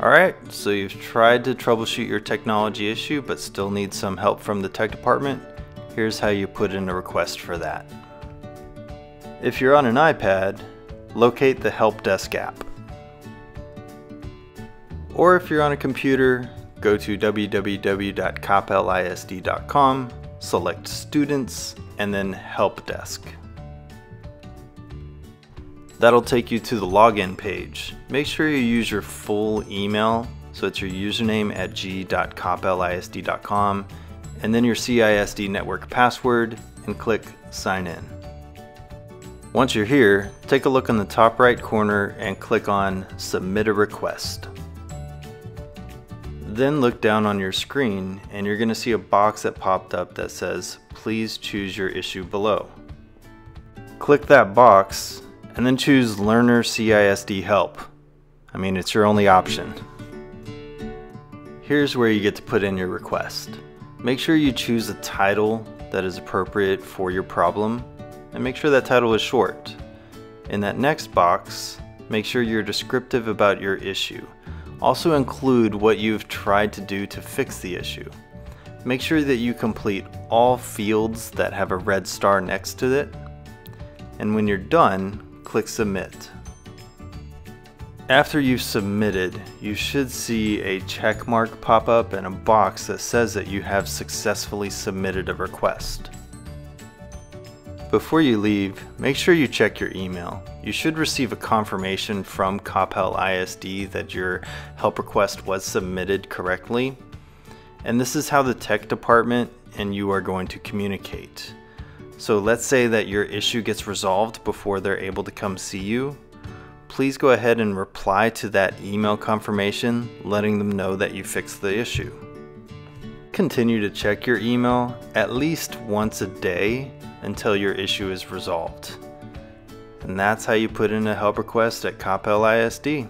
Alright, so you've tried to troubleshoot your technology issue but still need some help from the tech department. Here's how you put in a request for that. If you're on an iPad, locate the Help Desk app. Or if you're on a computer, go to www.coppellisd.com, select Students, and then Help Desk. That'll take you to the login page. Make sure you use your full email, so it's your username at g.coppellisd.com, and then your CISD network password, and click Sign In. Once you're here, take a look in the top right corner and click on Submit a Request. Then look down on your screen and you're going to see a box that popped up that says, please choose your issue below. Click that box and then choose Learner CISD Help. I mean, it's your only option. Here's where you get to put in your request. Make sure you choose a title that is appropriate for your problem and make sure that title is short. In that next box, make sure you're descriptive about your issue. Also include what you've tried to do to fix the issue. Make sure that you complete all fields that have a red star next to it. And when you're done, click Submit. After you've submitted, you should see a check mark pop up and a box that says that you have successfully submitted a request. Before you leave, make sure you check your email. You should receive a confirmation from Coppell ISD that your help request was submitted correctly. And this is how the tech department and you are going to communicate. So let's say that your issue gets resolved before they're able to come see you. Please go ahead and reply to that email confirmation letting them know that you fixed the issue. Continue to check your email at least once a day until your issue is resolved. And that's how you put in a help request at Coppell ISD.